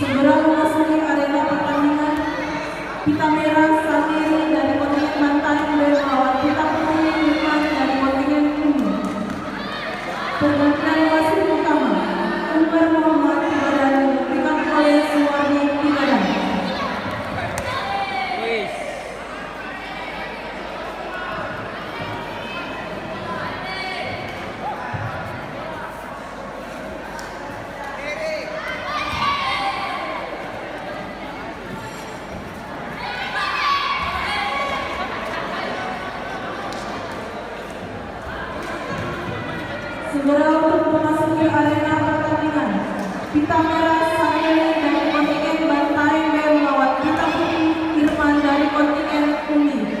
segera memasuki arena pertandingan? Pita merah sambil Segera untuk memasuki arena pertandingan. Pita merah Sayani dari kontingen Bantai B melawan pita putih Irman dari kontingen Umi.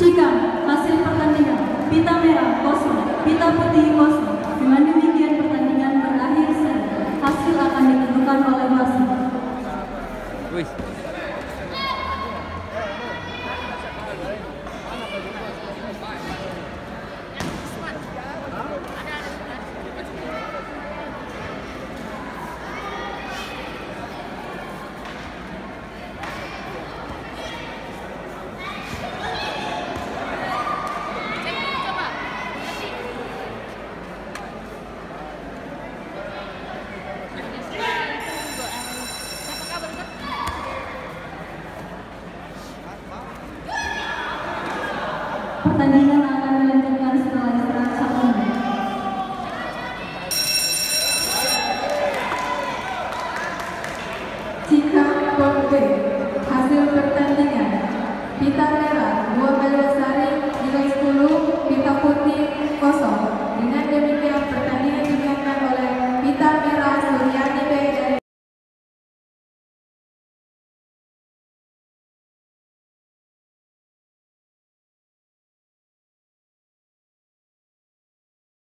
Jika hasil pertandingan pita merah kosong, pita putih kosong, dengan demikian pertandingan berakhir seri. Hasil akan ditentukan oleh wasit. Pertandingan akan dilanjutkan setelah istirahat satu menit. Jika B hasil pertandingan Pita